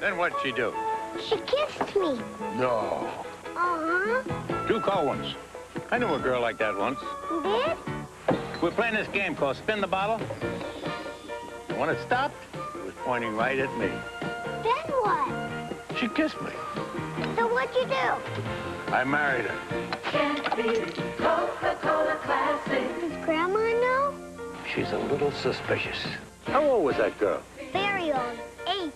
Then what'd she do? She kissed me. No. Uh-huh. Two call ones. I knew a girl like that once. You did? We're playing this game called Spin the Bottle. And when it stopped, it was pointing right at me. Then what? She kissed me. So what'd you do? I married her. Can't be Coca-Cola Classic. Does Grandma know? She's a little suspicious. How old was that girl? Very old. Eight.